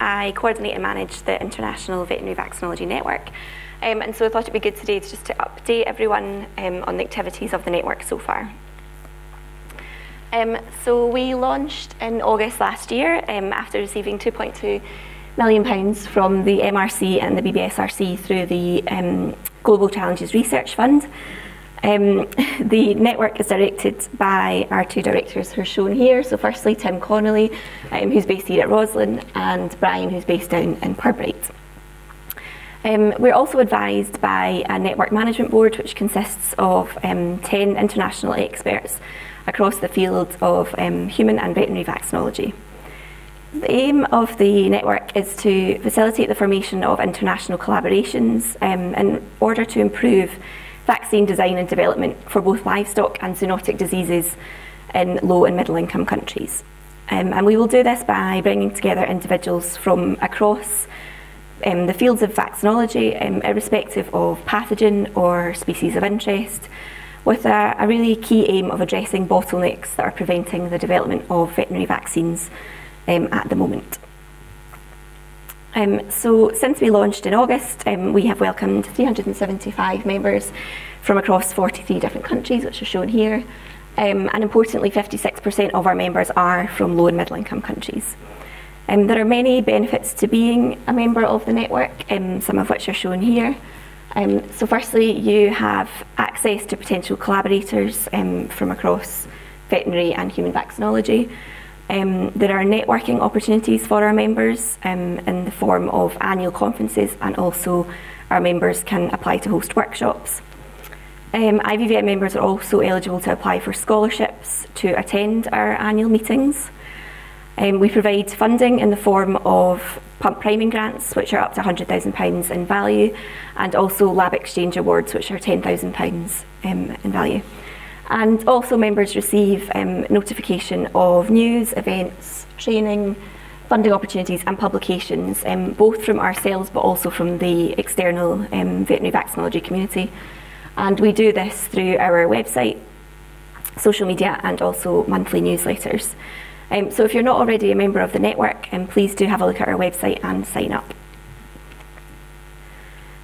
I coordinate and manage the International Veterinary Vaccinology Network. Um, and so I thought it'd be good today to just to update everyone um, on the activities of the network so far. Um, so we launched in August last year um, after receiving 2.2 million pounds from the MRC and the BBSRC through the um, Global Challenges Research Fund. Um, the network is directed by our two directors who are shown here. So firstly, Tim Connelley, um, who's based here at Roslin, and Bryan, who's based down in Pirbright. Um, we're also advised by a network management board which consists of um, 10 international experts across the field of um, human and veterinary vaccinology. The aim of the network is to facilitate the formation of international collaborations um, in order to improve vaccine design and development for both livestock and zoonotic diseases in low and middle income countries. Um, and we will do this by bringing together individuals from across um, the fields of vaccinology, um, irrespective of pathogen or species of interest, with a, a, really key aim of addressing bottlenecks that are preventing the development of veterinary vaccines um, at the moment. Um, so since we launched in August, um, we have welcomed 375 members from across 43 different countries, which are shown here. Um, and importantly, 56% of our members are from low and middle income countries. Um, there are many benefits to being a member of the network, um, some of which are shown here. Um, so firstly, you have access to potential collaborators from across veterinary and human vaccinology. Um, there are networking opportunities for our members um, in the form of annual conferences and also our members can apply to host workshops. Um, IVVN members are also eligible to apply for scholarships to attend our annual meetings. Um, we provide funding in the form of pump priming grants, which are up to £100,000 in value, and also lab exchange awards, which are £10,000 um, in value. And also members receive um, notification of news, events, training, funding opportunities and publications, um, both from ourselves but also from the external um, veterinary vaccinology community. And we do this through our website, social media and also monthly newsletters. Um, so if you're not already a member of the network, um, please do have a look at our website and sign up.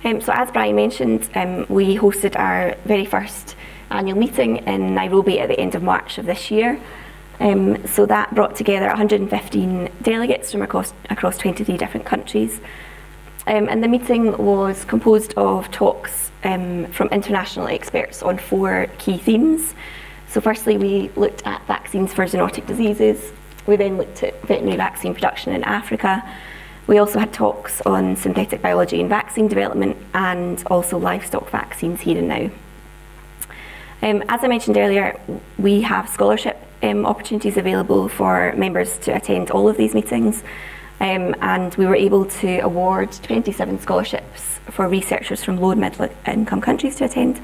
Um, so as Bryan mentioned, um, we hosted our very first annual meeting in Nairobi at the end of March of this year. Um, so that brought together 115 delegates from across, across 23 different countries. Um, and the meeting was composed of talks um, from international experts on four key themes. So firstly, we looked at vaccines for zoonotic diseases. We then looked at veterinary vaccine production in Africa. We also had talks on synthetic biology and vaccine development and also livestock vaccines here and now. Um, as I mentioned earlier, we have scholarship um, opportunities available for members to attend all of these meetings. Um, and we were able to award 27 scholarships for researchers from low and middle income countries to attend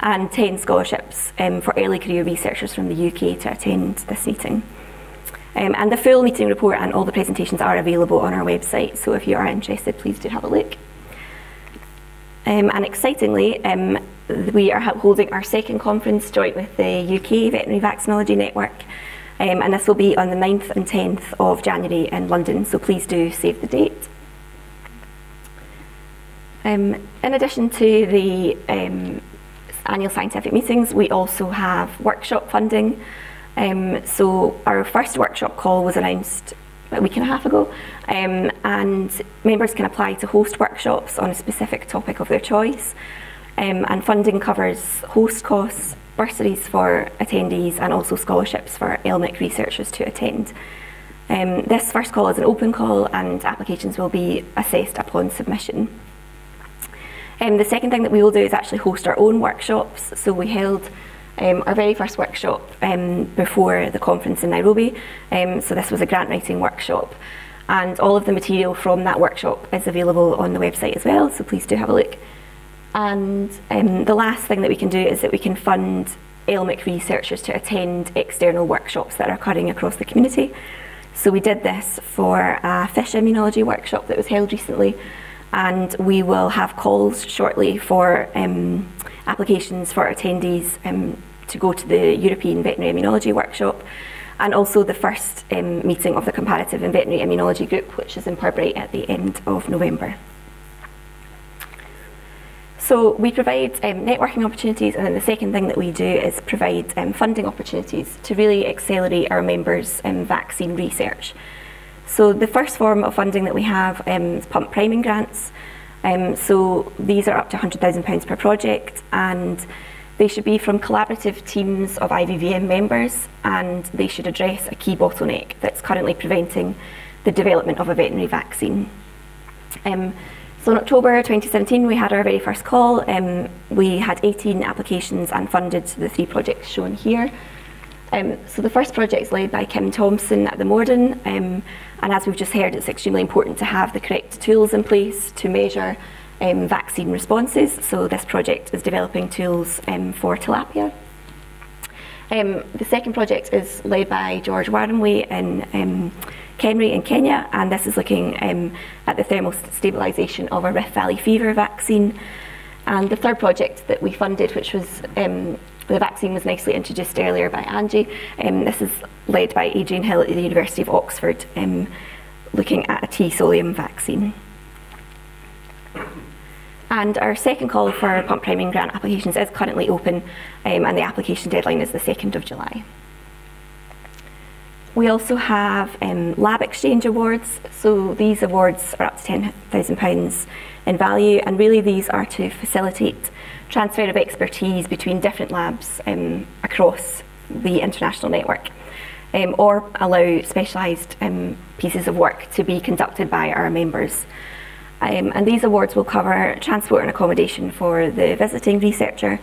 and 10 scholarships um, for early career researchers from the UK to attend this meeting. Um, and the full meeting report and all the presentations are available on our website, so if you are interested, please do have a look. Um, and excitingly, um, we are holding our second conference joint with the UK Veterinary Vaccinology Network, um, and this will be on the 9th and 10th of January in London, so please do save the date. Um, in addition to the um, annual scientific meetings, we also have workshop funding. Um, so our first workshop call was announced a week and a half ago, um, and members can apply to host workshops on a specific topic of their choice. Um, and funding covers host costs, bursaries for attendees, and also scholarships for LMIC researchers to attend. Um, this first call is an open call, and applications will be assessed upon submission. Um, the second thing that we will do is actually host our own workshops. So we held um, our very first workshop um, before the conference in Nairobi. Um, so this was a grant writing workshop. And all of the material from that workshop is available on the website as well, so please do have a look. And um, the last thing that we can do is that we can fund LMIC researchers to attend external workshops that are occurring across the community. So we did this for a fish immunology workshop that was held recently and we will have calls shortly for um, applications for attendees um, to go to the European Veterinary Immunology Workshop and also the first um, meeting of the Comparative and Veterinary Immunology Group, which is in Pirbright at the end of November. So we provide um, networking opportunities, and then the second thing that we do is provide um, funding opportunities to really accelerate our members' um, vaccine research. So the first form of funding that we have um, is pump priming grants. Um, so these are up to £100,000 per project, and they should be from collaborative teams of IVVN members, and they should address a key bottleneck that's currently preventing the development of a veterinary vaccine. Um, so in October 2017, we had our very first call. Um, we had 18 applications and funded the three projects shown here. Um, so the first project is led by Kim Thompson at the Moredun, um, and as we've just heard, it's extremely important to have the correct tools in place to measure um, vaccine responses. So this project is developing tools um, for tilapia. Um, the second project is led by George Warimwe in um, KEMRI in Kenya, and this is looking um, at the thermal stabilisation of a Rift Valley fever vaccine. And the third project that we funded, which was um, the vaccine was nicely introduced earlier by Angie. Um, this is led by Adrian Hill at the University of Oxford, um, looking at a T solium vaccine. And our second call for pump priming grant applications is currently open, um, and the application deadline is the 2nd of July. We also have um, lab exchange awards. So these awards are up to £10,000 in value, and really these are to facilitate transfer of expertise between different labs um, across the international network. Um, or allow specialised um, pieces of work to be conducted by our members. Um, and these awards will cover transport and accommodation for the visiting researcher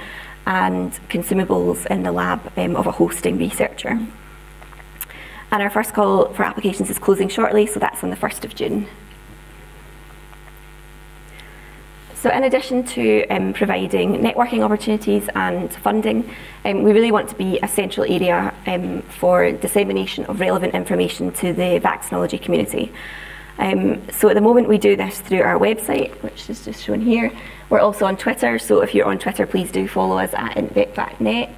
and consumables in the lab um, of a hosting researcher. And our first call for applications is closing shortly, so that's on the 1st of June. So in addition to um, providing networking opportunities and funding, um, we really want to be a central area um, for dissemination of relevant information to the vaccinology community. Um, so at the moment we do this through our website, which is just shown here. We're also on Twitter, so if you're on Twitter, please do follow us at InVetVacNet.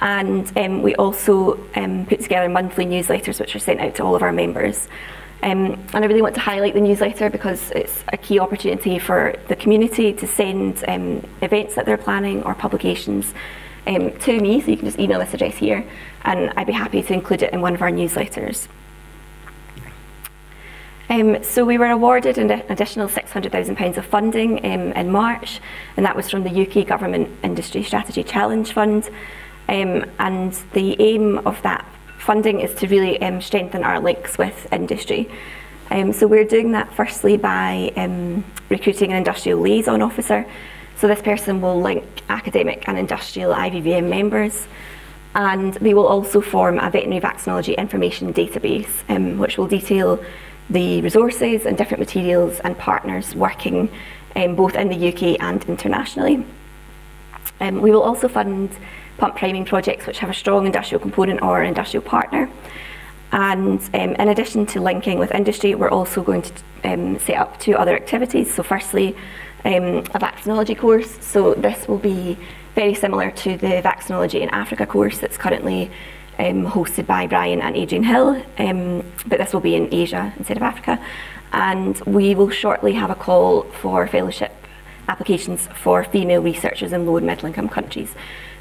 And um, we also um, put together monthly newsletters which are sent out to all of our members. Um, and I really want to highlight the newsletter because it's a key opportunity for the community to send um, events that they're planning or publications um, to me, so you can just email this address here, and I'd be happy to include it in one of our newsletters. Um, so we were awarded an additional £600,000 of funding um, in March, and that was from the UK Government Industry Strategy Challenge Fund. Um, and the aim of that funding is to really um, strengthen our links with industry. Um, so we're doing that firstly by um, recruiting an industrial liaison officer. So this person will link academic and industrial IVVN members and they will also form a veterinary vaccinology information database um, which will detail the resources and different materials and partners working um, both in the UK and internationally. Um, we will also fund pump priming projects which have a strong industrial component or an industrial partner. And um, in addition to linking with industry, we're also going to um, set up two other activities. So firstly, um, a vaccinology course. So this will be very similar to the vaccinology in Africa course that's currently um, hosted by Bryan and Adrian Hill, um, but this will be in Asia instead of Africa. And we will shortly have a call for fellowship applications for female researchers in low and middle income countries.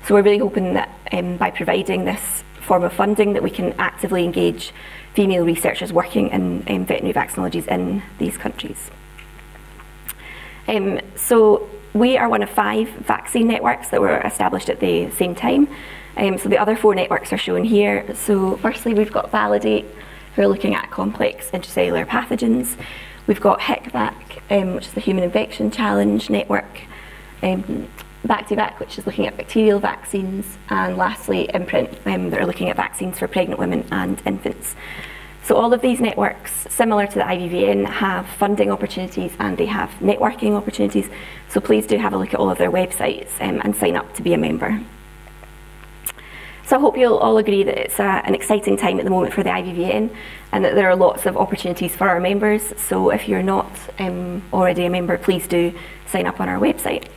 So we're really hoping that um, by providing this form of funding that we can actively engage female researchers working in, in veterinary vaccinologies in these countries. Um, so we are one of five vaccine networks that were established at the same time. Um, so the other four networks are shown here. So firstly we've got Validate, who are looking at complex intracellular pathogens. We've got HICVAC, um, which is the Human Infection Challenge Network. Um, Bactivac, which is looking at bacterial vaccines, and lastly, Imprint, um, that are looking at vaccines for pregnant women and infants. So all of these networks, similar to the IVVN, have funding opportunities and they have networking opportunities. So please do have a look at all of their websites um, and sign up to be a member. So I hope you'll all agree that it's a, an exciting time at the moment for the IVVN and that there are lots of opportunities for our members. So if you're not um, already a member, please do sign up on our website.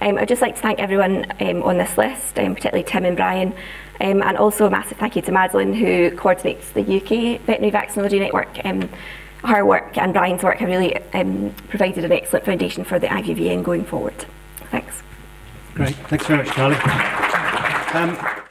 Um, I'd just like to thank everyone um, on this list, um, particularly Tim and Bryan, um, and also a massive thank you to Madeline, who coordinates the UK Veterinary Vaccinology Network. Um, her work and Bryan's work have really um, provided an excellent foundation for the IVVN going forward. Thanks. Great. Thanks very much, Charlie. Um,